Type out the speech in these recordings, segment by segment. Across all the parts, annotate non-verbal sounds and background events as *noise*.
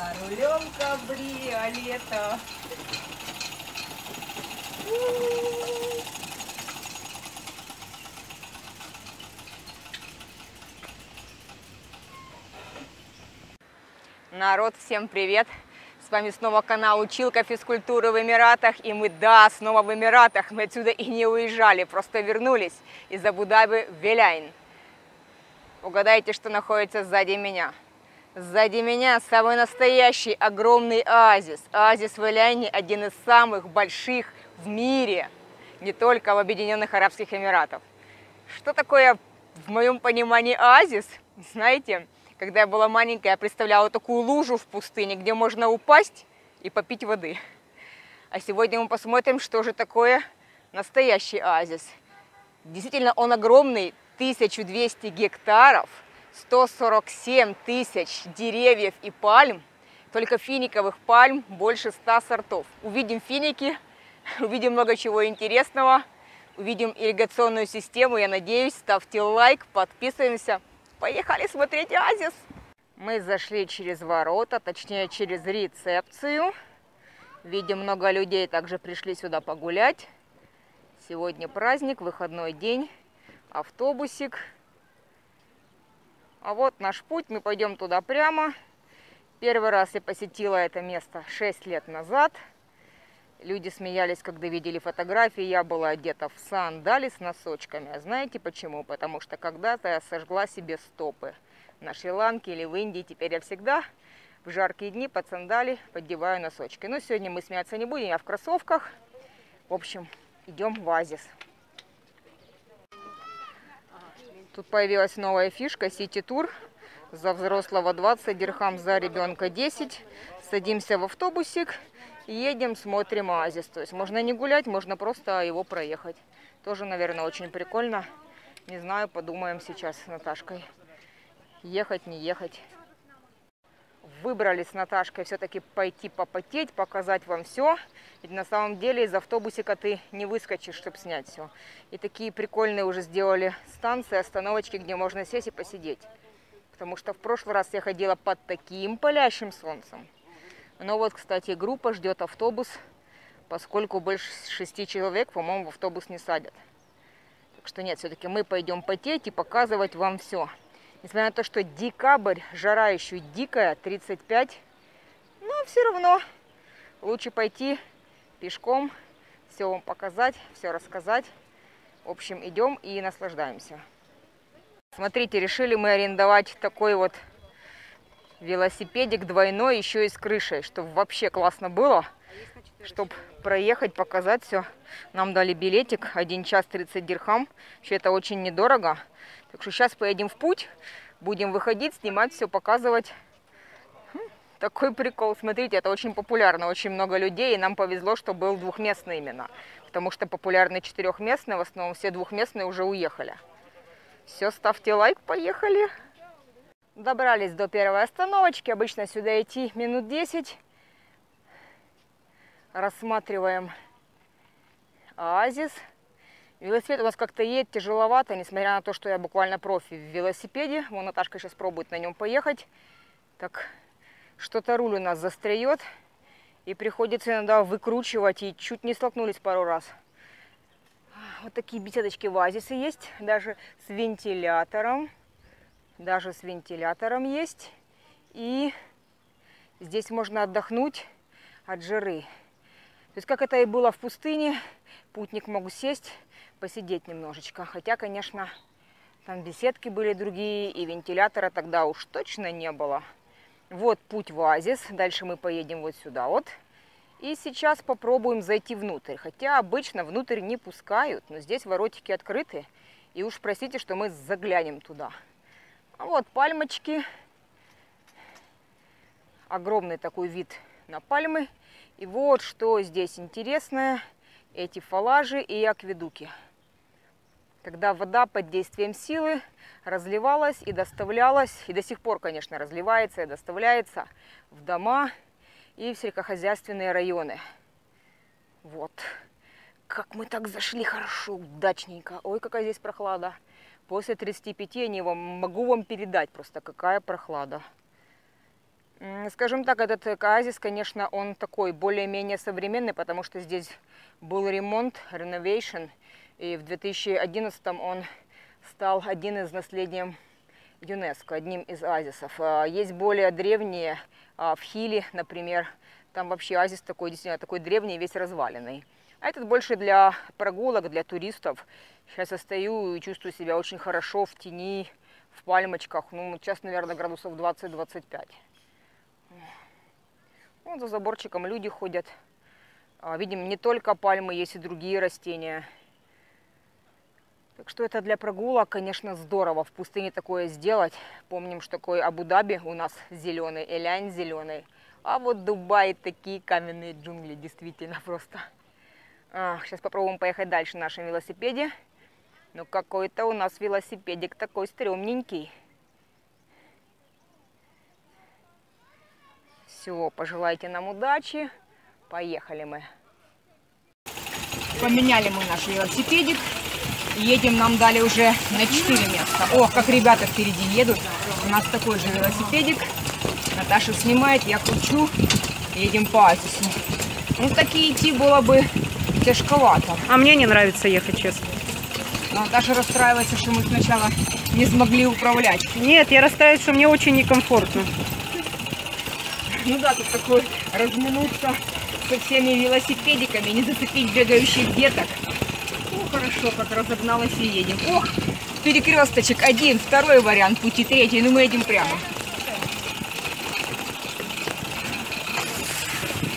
За рулем кабриолета. Народ, всем привет! С вами снова канал Училка физкультуры в Эмиратах. И мы, да, снова в Эмиратах. Мы отсюда и не уезжали, просто вернулись из Абу-Даби в Веляйн. Угадайте, что находится сзади меня. Сзади меня самый настоящий огромный оазис. Оазис в Эляйне один из самых больших в мире, не только в Объединенных Арабских Эмиратах. Что такое в моем понимании оазис? Знаете, когда я была маленькая, я представляла такую лужу в пустыне, где можно упасть и попить воды. А сегодня мы посмотрим, что же такое настоящий оазис. Действительно, он огромный, 1200 гектаров – 147 тысяч деревьев и пальм, только финиковых пальм больше 100 сортов. Увидим финики, *laughs* увидим много чего интересного, увидим ирригационную систему, я надеюсь. Ставьте лайк, подписываемся. Поехали смотреть оазис! Мы зашли через ворота, точнее через рецепцию. Видим, много людей также пришли сюда погулять. Сегодня праздник, выходной день, автобусик. А вот наш путь, мы пойдем туда прямо. Первый раз я посетила это место 6 лет назад. Люди смеялись, когда видели фотографии. Я была одета в сандали с носочками. А знаете почему? Потому что когда-то я сожгла себе стопы на Шри-Ланке или в Индии. Теперь я всегда в жаркие дни под сандали поддеваю носочки. Но сегодня мы смеяться не будем, я в кроссовках. В общем, идем в оазис. Тут появилась новая фишка Tour. За взрослого 20, дирхам за ребенка 10. Садимся в автобусик едем, смотрим оазис. То есть можно не гулять, можно просто его проехать. Тоже, наверное, очень прикольно. Не знаю, подумаем сейчас с Наташкой. Ехать, не ехать выбрали с Наташкой все-таки пойти попотеть, показать вам все. Ведь на самом деле из автобусика ты не выскочишь, чтобы снять все. И такие прикольные уже сделали станции, остановочки, где можно сесть и посидеть. Потому что в прошлый раз я ходила под таким палящим солнцем. Но вот, кстати, группа ждет автобус, поскольку больше шести человек, по-моему, в автобус не садят. Так что нет, все-таки мы пойдем потеть и показывать вам все. Несмотря на то, что декабрь, жара еще дикая, 35, но все равно лучше пойти пешком, все вам показать, все рассказать. В общем, идем и наслаждаемся. Смотрите, решили мы арендовать такой вот велосипедик двойной, еще и с крышей, чтобы вообще классно было, чтобы проехать, показать все. Нам дали билетик, 1 час 30 дирхам, вообще это очень недорого. Так что сейчас поедем в путь, будем выходить, снимать все, показывать. Хм, такой прикол. Смотрите, это очень популярно, очень много людей, и нам повезло, что был двухместный именно. Потому что популярный четырехместный, в основном все двухместные уже уехали. Все, ставьте лайк, поехали. Добрались до первой остановочки. Обычно сюда идти минут 10. Рассматриваем оазис. Велосипед у нас как-то едет тяжеловато, несмотря на то, что я буквально профи в велосипеде. Вон Наташка сейчас пробует на нем поехать. Так, что-то руль у нас застряет. И приходится иногда выкручивать. И чуть не столкнулись пару раз. Вот такие беседочки в Азисе есть. Даже с вентилятором. Даже с вентилятором есть. И здесь можно отдохнуть от жары. То есть, как это и было в пустыне, путник мог сесть посидеть немножечко. Хотя, конечно, там беседки были другие, и вентилятора тогда уж точно не было. Вот путь в оазис. Дальше мы поедем вот сюда вот. И сейчас попробуем зайти внутрь. Хотя обычно внутрь не пускают, но здесь воротики открыты. И уж простите, что мы заглянем туда. А вот пальмочки. Огромный такой вид на пальмы. И вот что здесь интересное. Эти фалажи и акведуки когда вода под действием силы разливалась и доставлялась, и до сих пор, конечно, разливается и доставляется в дома и в сельскохозяйственные районы. Вот. Как мы так зашли хорошо, удачненько. Ой, какая здесь прохлада. После 35 я не вам, могу вам передать просто, какая прохлада. Скажем так, этот э, оазис, конечно, он такой более-менее современный, потому что здесь был ремонт, реновейшн, и в 2011 он стал один из наследием ЮНЕСКО, одним из оазисов. А, Есть более древние, а, в Хиле, например, там вообще оазис такой, действительно, такой древний, весь разваленный. А этот больше для прогулок, для туристов. Сейчас я стою и чувствую себя очень хорошо в тени, в пальмочках. Ну, сейчас, наверное, градусов 20-25. Вот за заборчиком люди ходят. А, Видим, не только пальмы, есть и другие растения. Так что это для прогулок, конечно, здорово в пустыне такое сделать. Помним, что такой Абу-Даби у нас зеленый, Элянь зеленый. А вот Дубай такие каменные джунгли, действительно *laughs* просто. сейчас попробуем поехать дальше на нашем велосипеде. Ну какой-то у нас велосипедик такой стрёмненький. Все, пожелайте нам удачи. Поехали мы. Поменяли мы наш велосипедик. Едем, нам дали уже на 4 места. О, как ребята впереди едут. У нас такой же велосипедик. Наташа снимает, я кручу. Едем по оазису. Ну, такие идти было бы тяжковато. А мне не нравится ехать, честно. Но Наташа расстраивается, что мы сначала не смогли управлять. Нет, я расстраиваюсь, что мне очень некомфортно. Ну да, тут такой разминуться со всеми велосипедиками, не зацепить бегающих деток. О, хорошо, как разогналась и едем. Ох, перекресточек один, второй вариант пути, третий, ну мы едем прямо.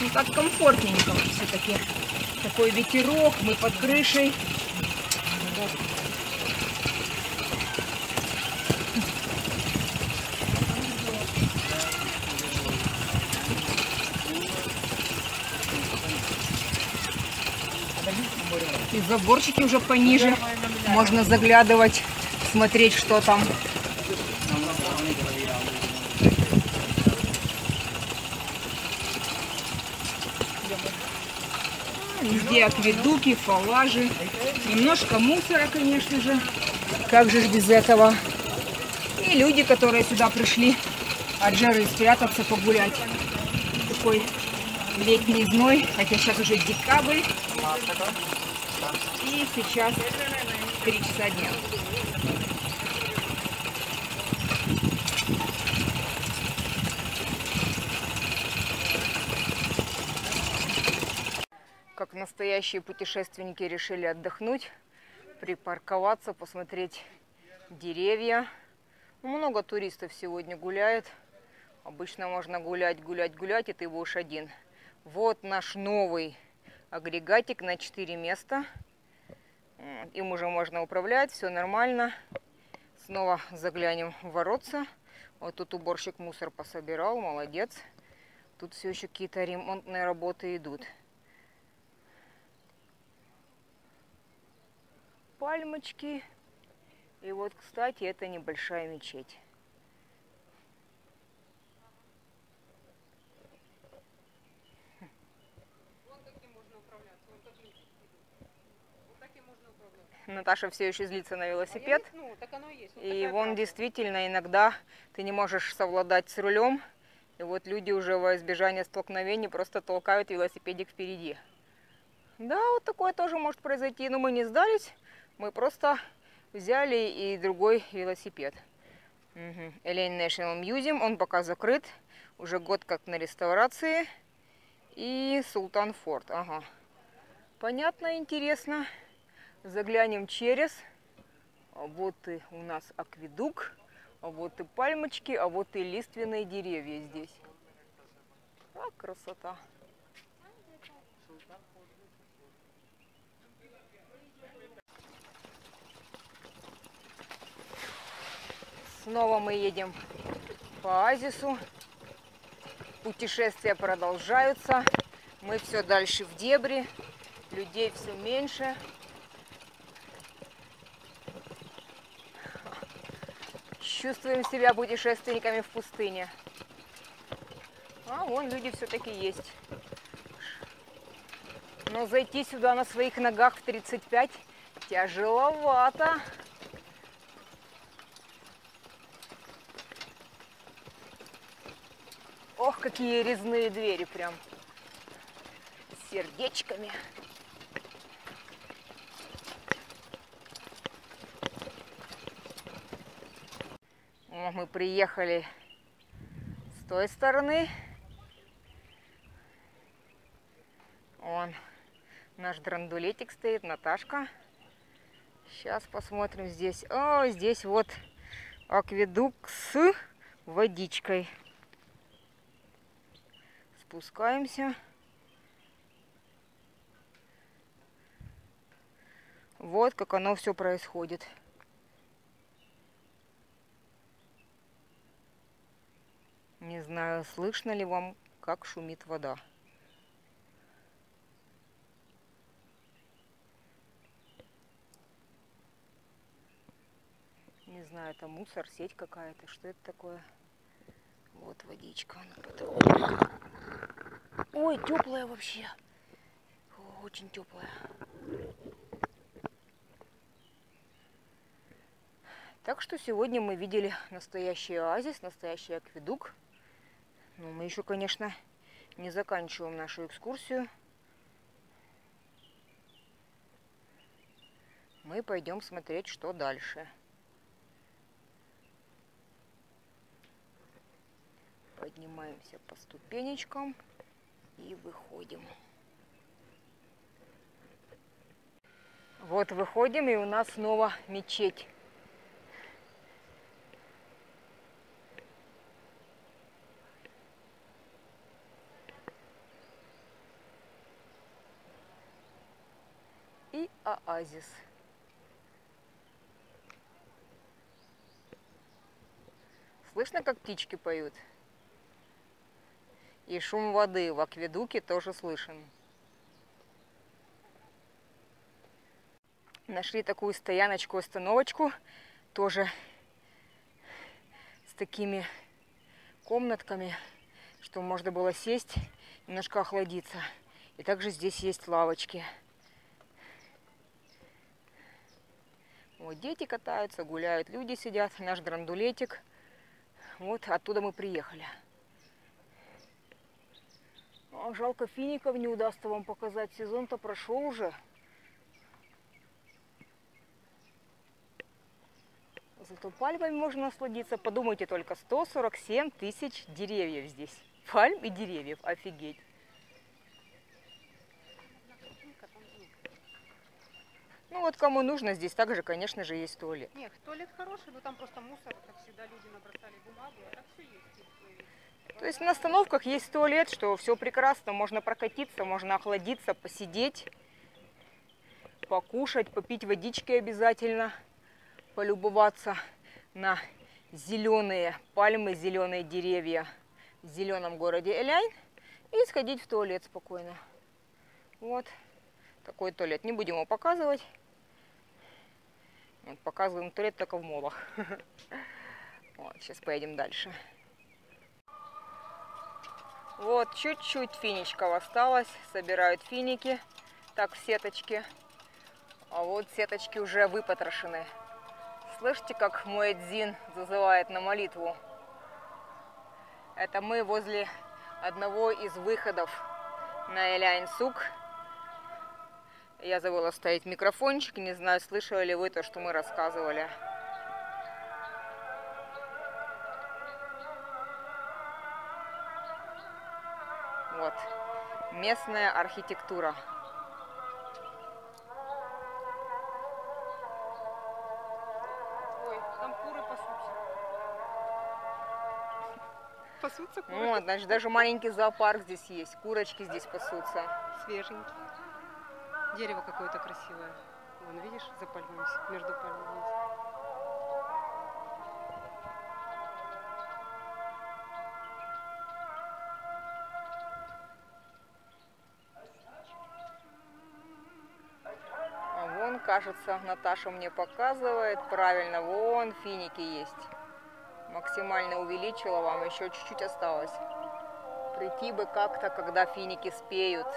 Ну так комфортненько все-таки. Такой ветерок, мы под крышей. И заборчики уже пониже. Можно заглядывать, смотреть, что там. Везде акведуки, фалажи. Немножко мусора, конечно же. Как же без этого? И люди, которые сюда пришли от жары спрятаться, погулять. Такой летний зной, хотя сейчас уже декабрь. И сейчас 3 часа дня. Как настоящие путешественники решили отдохнуть, припарковаться, посмотреть деревья. Много туристов сегодня гуляет. Обычно можно гулять, гулять, гулять, и ты будешь один. Вот наш новый агрегатик на 4 места. Им уже можно управлять, все нормально. Снова заглянем в воротца. Вот тут уборщик мусор пособирал, молодец. Тут все еще какие-то ремонтные работы идут. Пальмочки. И вот, кстати, это небольшая мечеть. Наташа все еще злится на велосипед. Ну, так оно и есть. И вон действительно иногда ты не можешь совладать с рулем. И вот люди уже во избежание столкновений просто толкают велосипедик впереди. Да, вот такое тоже может произойти, но мы не сдались. Мы просто взяли и другой велосипед. Угу. Элейн National Museum, он пока закрыт. Уже год как на реставрации. И Султан Форд, ага. Понятно, интересно. Заглянем через. А вот и у нас акведук, а вот и пальмочки, а вот и лиственные деревья здесь. Как красота. Снова мы едем по оазису. Путешествия продолжаются. Мы все дальше в дебри. Людей все меньше. Чувствуем себя путешественниками в пустыне. А вон люди все-таки есть. Но зайти сюда на своих ногах в 35 тяжеловато. Ох, какие резные двери прям. С сердечками. О, мы приехали с той стороны. Он наш драндулетик стоит, Наташка. Сейчас посмотрим здесь. О, здесь вот акведук с водичкой. Спускаемся. Вот как оно все происходит. Не знаю, слышно ли вам, как шумит вода. Не знаю, это мусор, сеть какая-то. Что это такое? Вот водичка. Ой, теплая вообще. Очень теплая. Так что сегодня мы видели настоящий оазис, настоящий акведук. Но мы еще, конечно, не заканчиваем нашу экскурсию. Мы пойдем смотреть, что дальше. Поднимаемся по ступенечкам и выходим. Вот выходим, и у нас снова мечеть. И оазис. Слышно, как птички поют? И шум воды в акведуке тоже слышен. Нашли такую стояночку, остановочку, тоже с такими комнатками, что можно было сесть, немножко охладиться. И также здесь есть лавочки. Вот дети катаются, гуляют, люди сидят, наш драндулетик. Вот оттуда мы приехали. А, жалко, фиников не удастся вам показать. Сезон-то прошел уже. Зато пальмами можно насладиться. Подумайте только, 147 тысяч деревьев здесь. Пальм и деревьев. Офигеть. Ну вот кому нужно, здесь также, конечно же, есть туалет. Нет, туалет хороший, но там просто мусор, как всегда, люди набросали бумагу, а так все есть. То есть на остановках есть туалет, что все прекрасно, можно прокатиться, можно охладиться, посидеть, покушать, попить водички обязательно, полюбоваться на зеленые пальмы, зеленые деревья в зеленом городе Эляйн и сходить в туалет спокойно. Вот такой туалет. Не будем его показывать. Вот, показываем туалет только в молах. *laughs* Вот, сейчас поедем дальше. Вот, чуть-чуть финичков осталось. Собирают финики. Так, в сеточке. А вот сеточки уже выпотрошены. Слышите, как мой Дзин зазывает на молитву? Это мы возле одного из выходов на Эляйн-Сук. Я забыла ставить микрофончик. Не знаю, слышали ли вы то, что мы рассказывали. Вот. Местная архитектура. Ой, там куры пасутся. *laughs* Пасутся куры. Вот, значит, даже маленький зоопарк здесь есть. Курочки здесь пасутся. Свеженькие. Дерево какое-то красивое. Вон, видишь, за пальмами, между пальмами есть. А вон, кажется, Наташа мне показывает. Правильно, вон финики есть. Максимально увеличила вам, еще чуть-чуть осталось. Прийти бы как-то, когда финики спеют.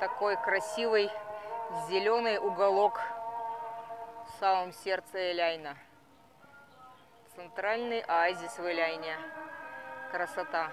Такой красивый зеленый уголок в самом сердце Эляйна. Центральный оазис в Иляйне. Красота.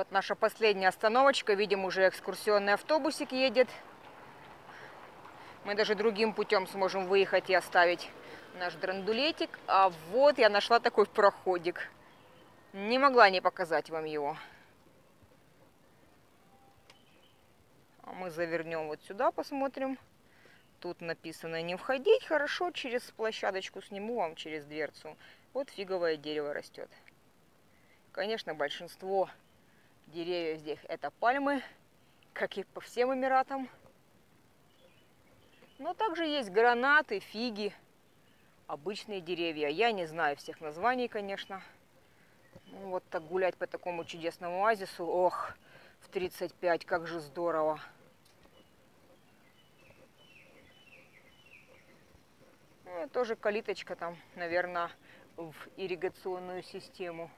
Вот наша последняя остановочка. Видим, уже экскурсионный автобусик едет. Мы даже другим путем сможем выехать и оставить наш драндулетик. А вот я нашла такой проходик. Не могла не показать вам его. А мы завернем вот сюда, посмотрим. Тут написано не входить. Хорошо, через площадочку сниму вам, через дверцу. Вот фиговое дерево растет. Конечно, большинство Деревья здесь это пальмы, как и по всем Эмиратам. Но также есть гранаты, фиги, обычные деревья. Я не знаю всех названий, конечно. Ну, вот так гулять по такому чудесному оазису, ох, в 35, как же здорово. Ну, тоже калиточка там, наверное, в ирригационную систему.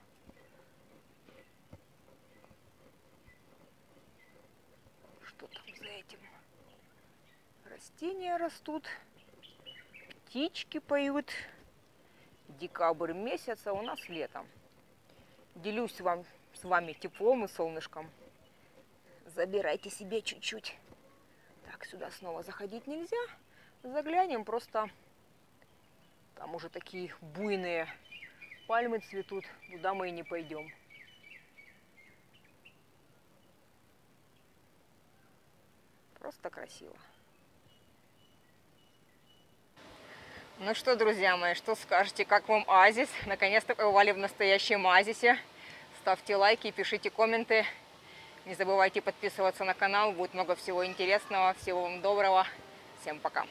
Растения растут, птички поют. Декабрь месяц, а у нас летом. Делюсь вам, с вами теплом и солнышком. Забирайте себе чуть-чуть. Так, сюда снова заходить нельзя. Заглянем, просто там уже такие буйные пальмы цветут. Туда мы и не пойдем. Просто красиво. Ну что, друзья мои, что скажете, как вам оазис? Наконец-то побывали в настоящем оазисе. Ставьте лайки, пишите комменты. Не забывайте подписываться на канал, будет много всего интересного. Всего вам доброго. Всем пока.